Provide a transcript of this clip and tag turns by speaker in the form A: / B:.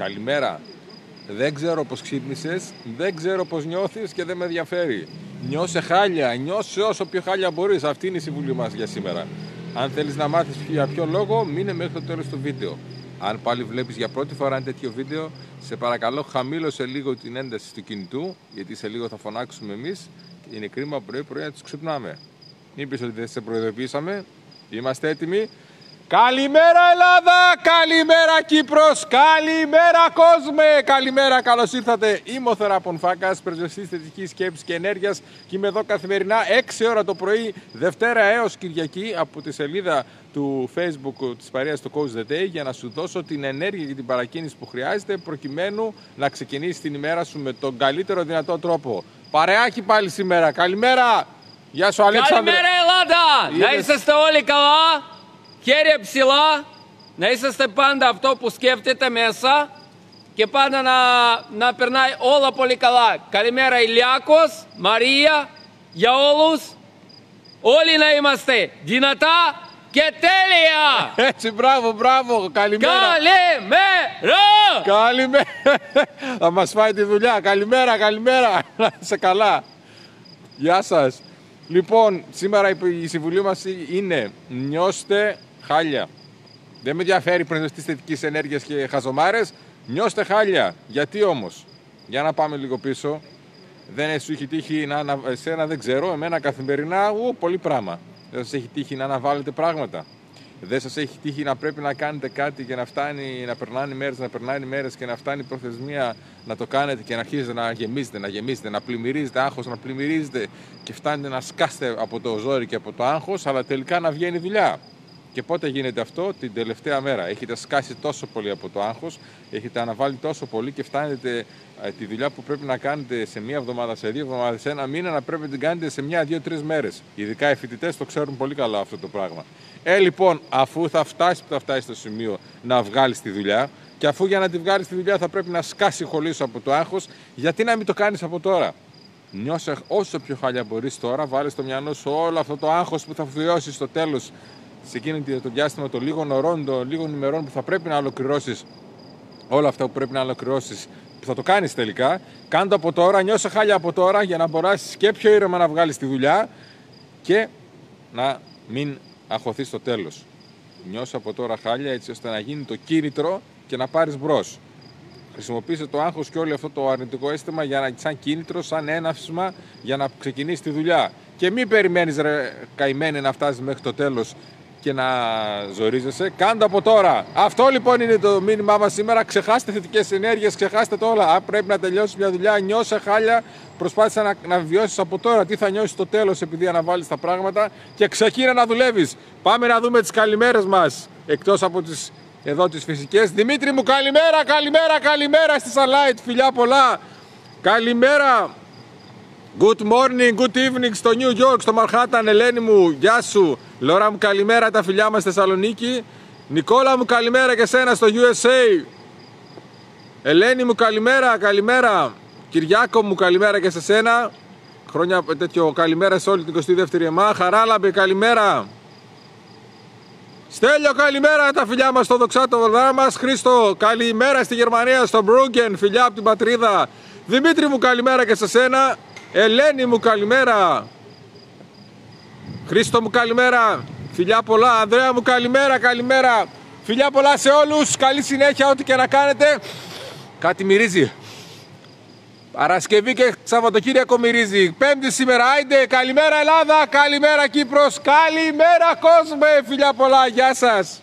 A: Καλημέρα. Δεν ξέρω πώς ξύπνησες, δεν ξέρω πώς νιώθεις και δεν με ενδιαφέρει. Νιώσε χάλια, νιώσε όσο πιο χάλια μπορείς. Αυτή είναι η συμβουλή μας για σήμερα. Αν θέλεις να μάθεις για ποιο λόγο, μείνε μέχρι το τέλος του βίντεο. Αν πάλι βλέπεις για πρώτη φορά ένα τέτοιο βίντεο, σε παρακαλώ χαμήλωσε λίγο την ένταση του κινητού, γιατί σε λίγο θα φωνάξουμε εμείς. Είναι κρίμα πρωί πρωί να τους ξυπνάμε. Μην πεις ότι δεν σε προειδοποιήσαμε. Είμαστε έτοιμοι. Καλημέρα Ελλάδα, καλημέρα Κύπρος, καλημέρα κόσμε, καλημέρα, καλώς ήρθατε. Είμαι ο Θεράπον Φάκας, πρεσβευτής θετικής σκέψης και ενέργειας και είμαι εδώ καθημερινά 6 ώρα το πρωί, Δευτέρα έως Κυριακή από τη σελίδα του Facebook της παρέας του Coach the Day για να σου δώσω την ενέργεια και την παρακίνηση που χρειάζεται προκειμένου να ξεκινήσεις την ημέρα σου με τον καλύτερο δυνατό τρόπο. Παρεάκι πάλι σήμερα, καλημέρα! Γεια σου Αλέξανδρε!
B: Καλημέρα Ελλάδα! Να είσαστε όλοι καλά! Χέρια ψηλά, να είσαστε πάντα αυτό που σκέφτεται μέσα και πάντα να, να περνάει όλα πολύ καλά. Καλημέρα Ηλιάκος, Μαρία, για όλους. Όλοι να είμαστε δυνατά και τέλεια!
A: Έτσι, μπράβο, μπράβο, καλημέρα!
B: Καλημέρα!
A: Καλημέρα! Θα μας φάει τη δουλειά. Καλημέρα, καλημέρα! Να είσαι καλά. Γεια σας. Λοιπόν, σήμερα η συμβουλή μας είναι νιώστε χάλια. Δεν με ενδιαφέρει πρεσβευτή θετικής ενέργειας και χαζομάρες. Νιώστε χάλια. Γιατί όμως, για να πάμε λίγο πίσω. Δεν σου έχει τύχει να ανα... εσένα δεν ξέρω, εμένα καθημερινά, ου, πολύ πράγμα. Δεν σας έχει τύχει να αναβάλλετε πράγματα. Δεν σας έχει τύχει να πρέπει να κάνετε κάτι και να φτάνει να περνάνε μέρες, να περνάνε μέρες και να φτάνει η προθεσμία να το κάνετε και να αρχίζετε να γεμίζετε, να γεμίζετε, να πλημμυρίζετε άγχος, να πλημμυρίζετε και φτάνετε να σκάσετε από το ζόρι και από το άγχος, αλλά τελικά να βγαίνει δουλειά. Και πότε γίνεται αυτό, την τελευταία μέρα. Έχετε σκάσει τόσο πολύ από το άγχος, έχετε αναβάλει τόσο πολύ και φτάνετε ε, τη δουλειά που πρέπει να κάνετε σε μία εβδομάδα, σε δύο εβδομάδες, σε ένα μήνα, να πρέπει να την κάνετε σε μία, δύο, τρει μέρες. Ειδικά οι φοιτητές το ξέρουν πολύ καλά αυτό το πράγμα. Ε, λοιπόν, αφού θα φτάσει που θα φτάσει στο σημείο να βγάλεις τη δουλειά, και αφού για να τη βγάλεις τη δουλειά θα πρέπει να σκάσει χολή από το άγχος, γιατί να μην το κάνεις από τώρα; Νιώσε όσο πιο χάλια μπορείς τώρα, βάλει στο μυαλό σου όλο αυτό το άγχος που θα βιώσεις στο τέλος σε εκείνο το διάστημα των λίγων ωρών, των λίγων ημερών που θα πρέπει να ολοκληρώσεις όλα αυτά που πρέπει να ολοκληρώσεις, που θα το κάνεις τελικά. Κάντο από τώρα, νιώσε χάλια από τώρα για να μπορέσεις και πιο ήρεμα να βγάλεις τη δουλειά και να μην αχωθεί στο τέλος. Νιώσε από τώρα χάλια έτσι ώστε να γίνει το κίνητρο και να πάρεις μπρος. Χρησιμοποίησε το άγχος και όλο αυτό το αρνητικό αίσθημα για να, σαν κίνητρο, σαν έναυσμα για να ξεκινήσεις τη δουλειά. Και μην περιμένεις ρε καημένε να φτάσεις μέχρι το τέλος και να ζορίζεσαι. Κάντε από τώρα. Αυτό λοιπόν είναι το μήνυμά μας σήμερα. Ξεχάστε θετικές ενέργειες, ξεχάστε το όλα. Αν πρέπει να τελειώσεις μια δουλειά, νιώσε χάλια. Προσπάθησε να, να βιώσεις από τώρα τι θα νιώσεις στο τέλος επειδή αναβάλεις τα πράγματα και ξεκίνα να δουλεύεις. Πάμε να δούμε τις καλημέρες μας. Εκτός από τις εδώ τις φυσικές. Δημήτρη μου, καλημέρα, καλημέρα, καλημέρα στη Sunlight. Φιλιά πολλά. Καλημέρα. Good morning, good evening στο New York, στο Manhattan, Ελένη μου, γεια σου. Λόρα μου καλημέρα, τα φιλιά μας στη Θεσσαλονίκη. Νικόλα μου καλημέρα και σένα στο USA. Ελένη μου καλημέρα, καλημέρα. Κυριάκο μου καλημέρα και σε σένα. Χρόνια τέτοιο καλημέρα σε όλη την 22η εμά. Χαράλαμπε καλημέρα. Στέλιο καλημέρα τα φιλιά μας στο δοξάτο βολδά μας. Χρήστο καλημέρα στη Γερμανία, στο Μπρούγκεν, φιλιά από την πατρίδα. Δημήτρη μου καλημέρα και σε σένα. Ελένη μου καλημέρα. Χρήστο μου καλημέρα. Φιλιά πολλά. Ανδρέα μου καλημέρα, καλημέρα. Φιλιά πολλά σε όλους. Καλή συνέχεια ό,τι και να κάνετε. Κάτι μυρίζει. Παρασκευή και Σαββατοκύριακο μυρίζει. Πέμπτη σήμερα, άιντε. Καλημέρα Ελλάδα, καλημέρα Κύπρος, καλημέρα κόσμε. Φιλιά πολλά, γεια σας.